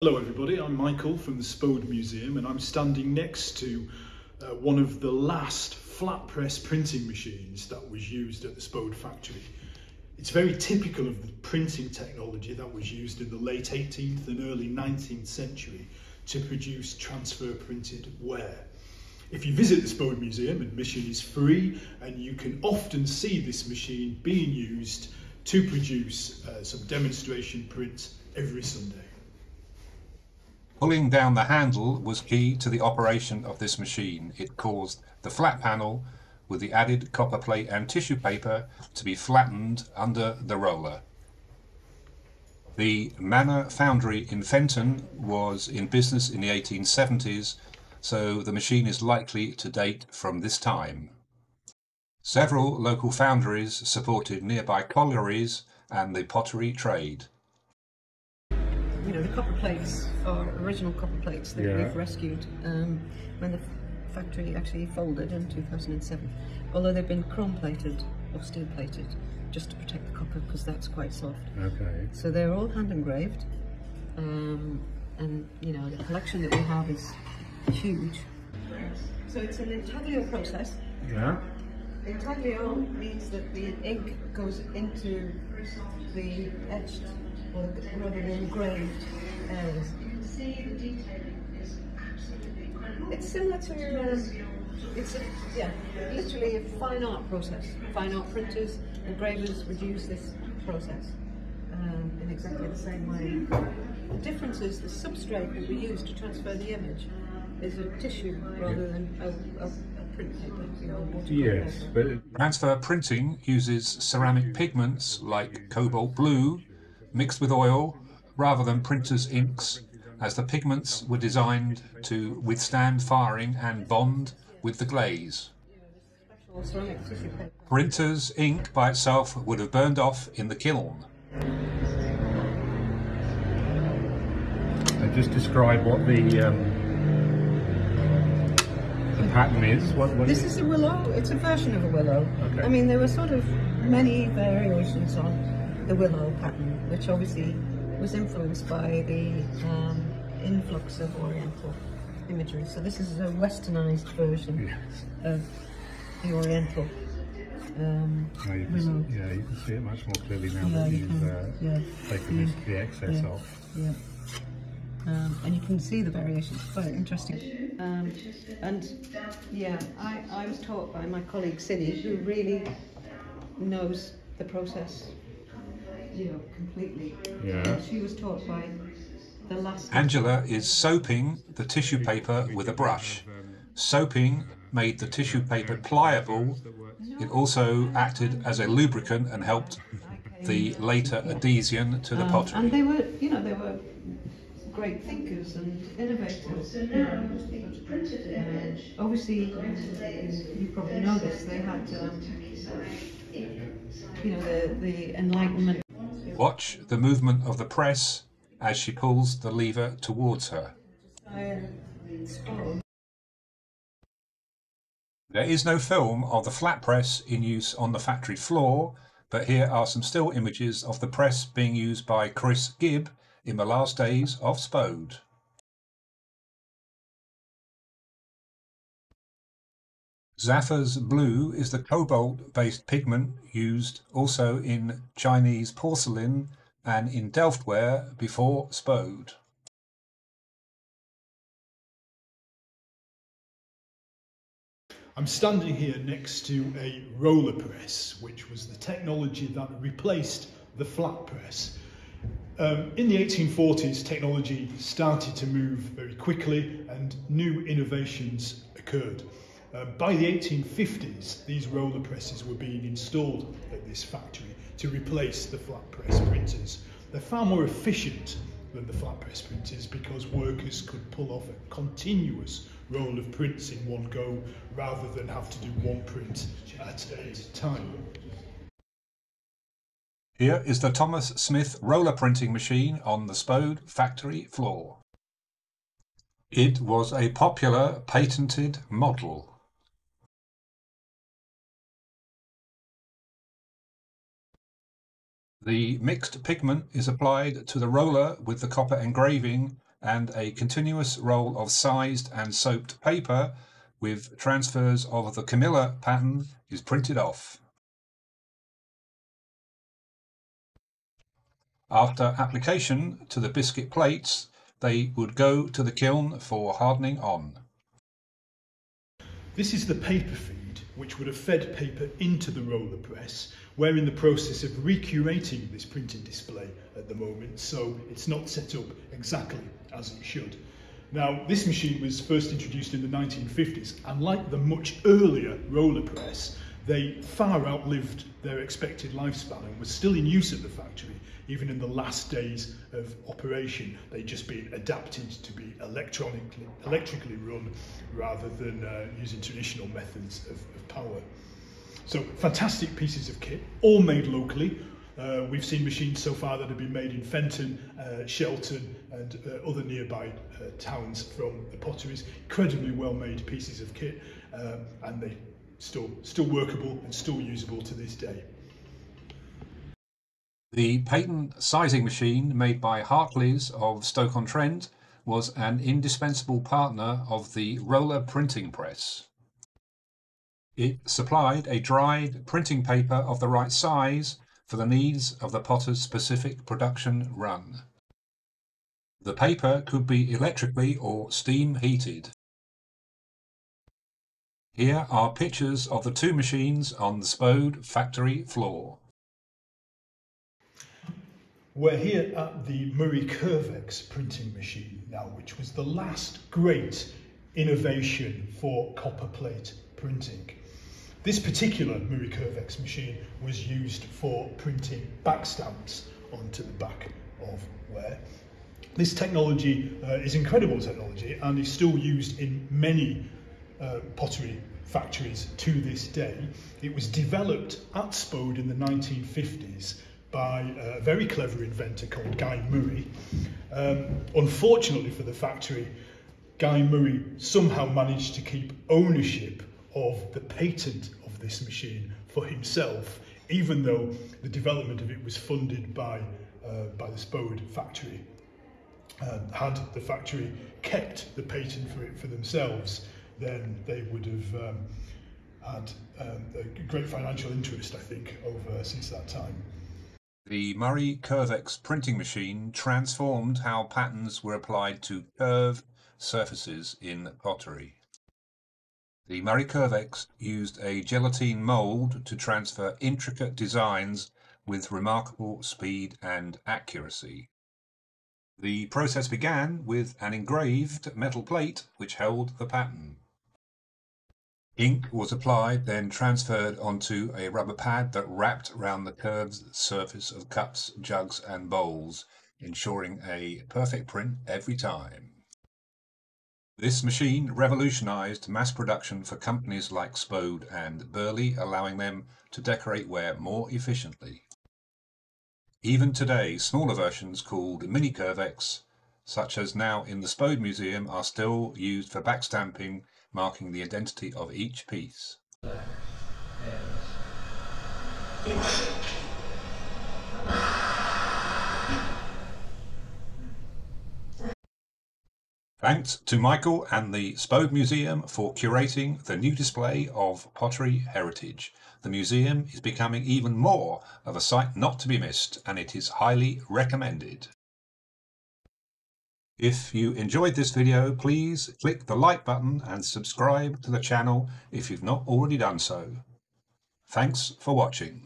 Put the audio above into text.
Hello everybody, I'm Michael from the Spode Museum and I'm standing next to uh, one of the last flat press printing machines that was used at the Spode factory. It's very typical of the printing technology that was used in the late 18th and early 19th century to produce transfer printed ware. If you visit the Spode Museum, admission is free and you can often see this machine being used to produce uh, some demonstration prints every Sunday. Pulling down the handle was key to the operation of this machine. It caused the flat panel with the added copper plate and tissue paper to be flattened under the roller. The Manor Foundry in Fenton was in business in the 1870s, so the machine is likely to date from this time. Several local foundries supported nearby collieries and the pottery trade you know, the copper plates are original copper plates that Yeah. we've rescued um, when the factory actually folded in 2007. Although they've been chrome plated or steel plated just to protect the copper because that's quite soft. Okay. So they're all hand engraved. Um, and you know, the collection that we have is huge. So it's an intaglio process. Yeah. Intaglio means that the ink goes into the etched or rather than engraved areas. It's similar to, um, it's a, yeah, literally a fine art process. Fine art printers, engravers would use this process um, in exactly the same way. The difference is the substrate that we use to transfer the image is a tissue rather than a, a, a print paper, you know, watercolor Yes, paper. but Transfer printing uses ceramic pigments like cobalt blue mixed with oil rather than printers' inks as the pigments were designed to withstand firing and bond with the glaze. Or ceramic tissue paper. Printer's ink by itself would have burned off in the kiln. and just describe what the um, the pattern is. What, what This is a willow. It's a version of a willow. Okay. I mean, there were sort of many variations on the willow pattern, which obviously was influenced by the um, influx of Oriental imagery. So this is a westernized version Yes. of the Oriental um, No, you can yeah, you can see it much more clearly now Yeah, that you you've can, uh, yeah. taken this, the excess Yeah. off. Yeah. Um, and you can see the variations, quite interesting. Um, and yeah, I, I was taught by my colleague Cindy, who really knows the process, you know, completely. Yeah. She was taught by the last. Angela is soaping the tissue paper with a brush. Soaping made the tissue paper pliable. It also acted as a lubricant and helped the later adhesion to the Um, pottery. and they were, you know, they were great thinkers and innovators. So now Um, obviously, you probably know this. They had, um, you know, the the Enlightenment. Watch the movement of the press as she pulls the lever towards her. There is no film of the flat press in use on the factory floor, but here are some still images of the press being used by Chris Gibb in the last days of Spode. Zaffre's blue is the cobalt-based pigment used also in Chinese porcelain and in Delftware before Spode. I'm standing here next to a roller press, which was the technology that replaced the flat press. Um, in the 1840s, technology started to move very quickly and new innovations occurred. Uh, by the 1850s, these roller presses were being installed at this factory to replace the flat press printers. They're far more efficient than the flat press printers because workers could pull off a continuous roll of prints in one go rather than have to do one print at a time. Here is the Thomas Smith roller printing machine on the Spode factory floor. It was a popular patented model. The mixed pigment is applied to the roller with the copper engraving and a continuous roll of sized and soaped paper with transfers of the Camilla pattern is printed off. After application to the biscuit plates, they would go to the kiln for hardening on. This is the paper feed, which would have fed paper into the roller press. We're in the process of recurating this printing display at the moment, so it's not set up exactly as it should. Now, this machine was first introduced in the 1950s, and like the much earlier roller press, they far outlived their expected lifespan and were still in use at the factory even in the last days of operation. They'd just been adapted to be electronically, electrically run rather than uh, using traditional methods of, of power. So fantastic pieces of kit, all made locally. Uh, we've seen machines so far that have been made in Fenton, uh, Shelton and uh, other nearby uh, towns from the potteries. Incredibly well made pieces of kit um, and they still, still workable and still usable to this day. The Paton sizing machine made by Hartley's of Stoke-on-Trent was an indispensable partner of the roller printing press. It supplied a dried printing paper of the right size for the needs of the potter's specific production run. The paper could be electrically or steam heated. Here are pictures of the two machines on the Spode factory floor. We're here at the Murray Curvex printing machine now, which was the last great innovation for copper plate printing. This particular Murray Curvex machine was used for printing backstamps onto the back of ware. This technology uh, is incredible technology and is still used in many uh, pottery factories to this day. It was developed at Spode in the 1950s by a very clever inventor called Guy Murray. Um, unfortunately for the factory, Guy Murray somehow managed to keep ownership of the patent of this machine for himself, even though the development of it was funded by, uh, by the Spode factory. Um, had the factory kept the patent for it for themselves, then they would have um, had um, a great financial interest, I think, over since that time. The Murray Curvex printing machine transformed how patterns were applied to curved surfaces in pottery. The Murray Curvex used a gelatine mould to transfer intricate designs with remarkable speed and accuracy. The process began with an engraved metal plate which held the pattern. Ink was applied, then transferred onto a rubber pad that wrapped around the curved surface of cups, jugs, and bowls, ensuring a perfect print every time. This machine revolutionized mass production for companies like Spode and Burleigh, allowing them to decorate ware more efficiently. Even today, smaller versions called Mini Curvex, such as now in the Spode Museum, are still used for backstamping marking the identity of each piece. Thanks to Michael and the Spode Museum for curating the new display of pottery heritage. The museum is becoming even more of a sight not to be missed and it is highly recommended. If you enjoyed this video, please click the like button and subscribe to the channel if you've not already done so. Thanks for watching.